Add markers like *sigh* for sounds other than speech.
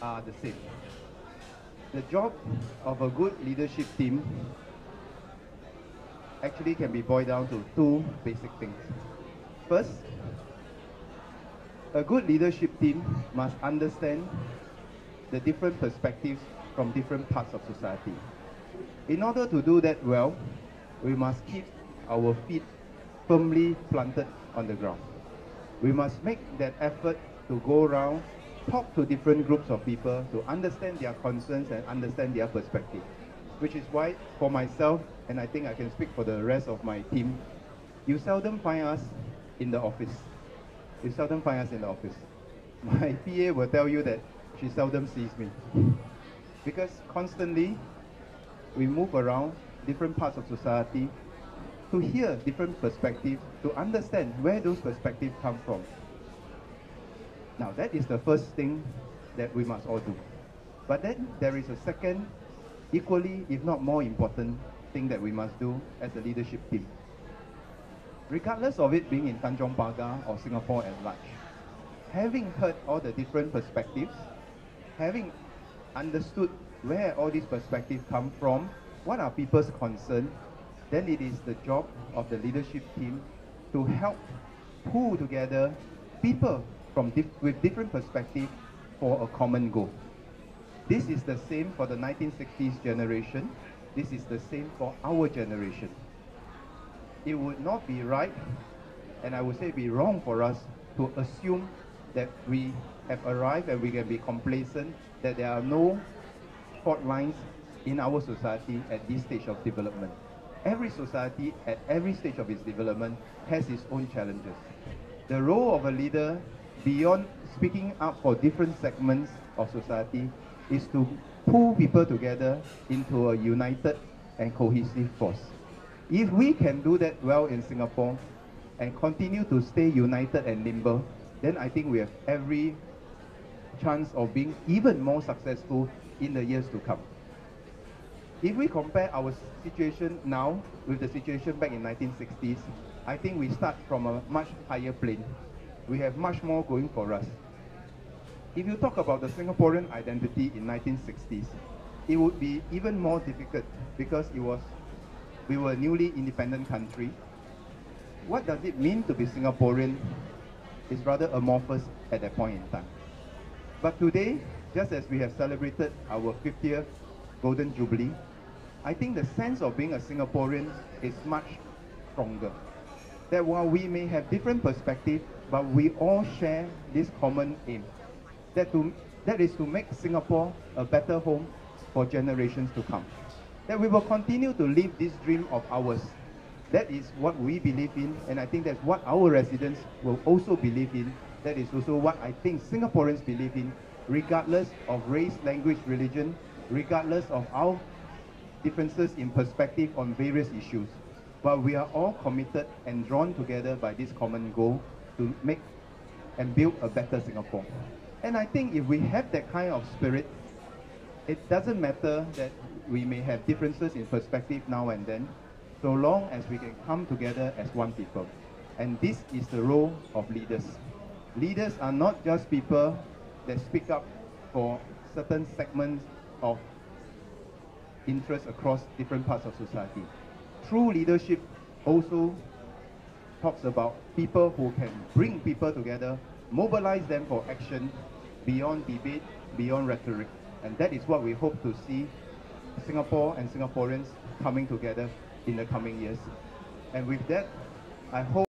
are the same. The job of a good leadership team actually can be boiled down to two basic things. First, a good leadership team must understand the different perspectives from different parts of society. In order to do that well, we must keep our feet firmly planted on the ground. We must make that effort to go around, talk to different groups of people to understand their concerns and understand their perspective. Which is why, for myself, and I think I can speak for the rest of my team, you seldom find us in the office. You seldom find us in the office. *laughs* My PA will tell you that she seldom sees me. Because constantly, we move around different parts of society to hear different perspectives, to understand where those perspectives come from. Now, that is the first thing that we must all do. But then there is a second, equally, if not more important, thing that we must do as a leadership team. Regardless of it being in Tanjong Pagar or Singapore at large, having heard all the different perspectives, having understood where all these perspectives come from, what are people's concerns, then it is the job of the leadership team to help pull together people from dif with different perspectives for a common goal. This is the same for the 1960s generation. This is the same for our generation. It would not be right, and I would say be wrong for us to assume that we have arrived and we can be complacent, that there are no fault lines in our society at this stage of development every society at every stage of its development has its own challenges. The role of a leader, beyond speaking up for different segments of society, is to pull people together into a united and cohesive force. If we can do that well in Singapore and continue to stay united and nimble, then I think we have every chance of being even more successful in the years to come. If we compare our situation now with the situation back in 1960s, I think we start from a much higher plane. We have much more going for us. If you talk about the Singaporean identity in 1960s, it would be even more difficult because it was we were a newly independent country. What does it mean to be Singaporean is rather amorphous at that point in time. But today, just as we have celebrated our 50th Golden Jubilee, I think the sense of being a Singaporean is much stronger. That while we may have different perspectives, but we all share this common aim. That, to, that is to make Singapore a better home for generations to come. That we will continue to live this dream of ours. That is what we believe in, and I think that's what our residents will also believe in. That is also what I think Singaporeans believe in, regardless of race, language, religion, regardless of our differences in perspective on various issues. But we are all committed and drawn together by this common goal to make and build a better Singapore. And I think if we have that kind of spirit, it doesn't matter that we may have differences in perspective now and then, so long as we can come together as one people. And this is the role of leaders. Leaders are not just people that speak up for certain segments of interest across different parts of society. True leadership also talks about people who can bring people together, mobilize them for action beyond debate, beyond rhetoric. And that is what we hope to see Singapore and Singaporeans coming together in the coming years. And with that, I hope